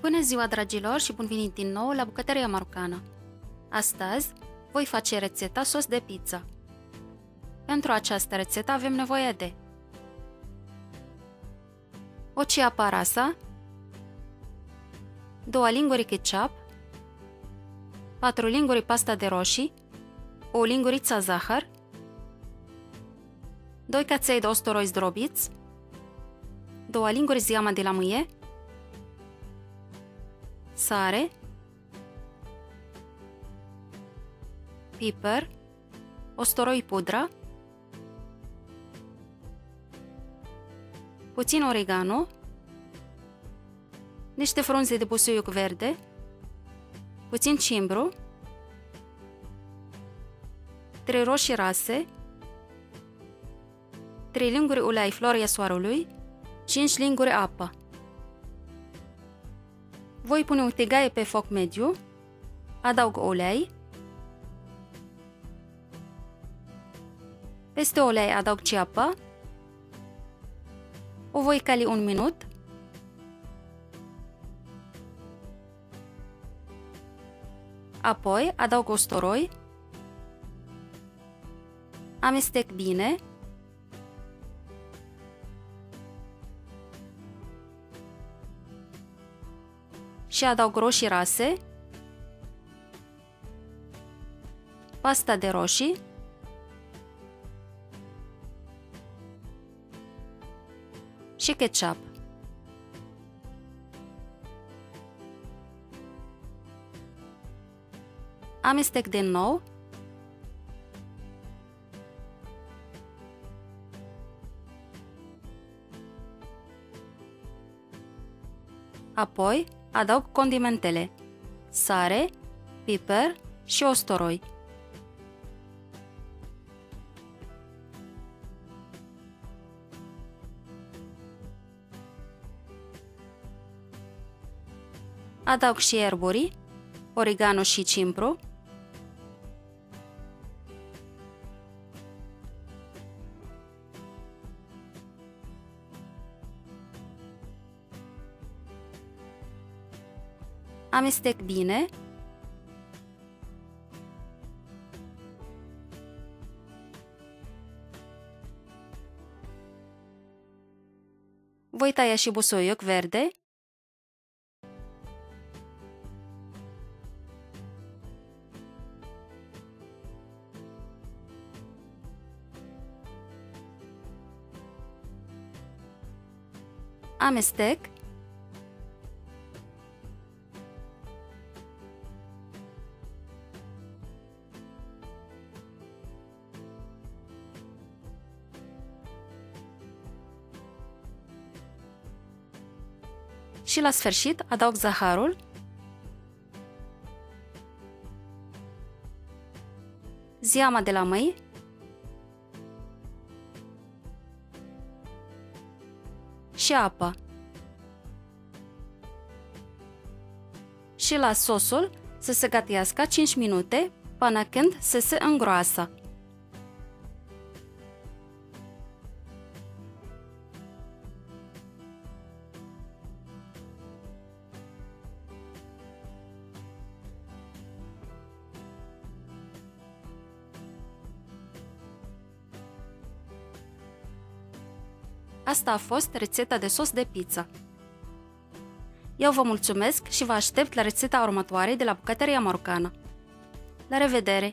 Bună ziua, dragilor, și bun venit din nou la bucătăria marocană. Astăzi voi face rețeta sos de pizza. Pentru această rețetă avem nevoie de o cia parasa, două linguri ketchup, patru linguri pasta de roșii, o linguriță zahăr, doi căței de ostoroi zdrobiți, două linguri ziama de la mâie, sare, piper, ostoroi pudră, puțin oregano, niște frunze de busuioc verde, puțin cimbru, 3 roșii rase, 3 linguri ulei floarea soarelui, 5 linguri apă. Voi pune o tigaie pe foc mediu, adaug ulei, peste ulei adaug ceapă, o voi cali un minut, apoi adaug usturoi, amestec bine, și adaug roșii rase, pasta de roșii, și ketchup. Amestec din nou Apoi adaug condimentele, sare, piper și ostoroi. Adaug și ierburii, oregano și cimpru, Amestec bine. Voi taia și busoioc verde. Amestec și la sfârșit adaug zaharul ziama de la măi și apă. Și la sosul să se gătească 5 minute până când să se îngroasă. Asta a fost rețeta de sos de pizza. Eu vă mulțumesc și vă aștept la rețeta următoare de la bucătăria marocană. La revedere!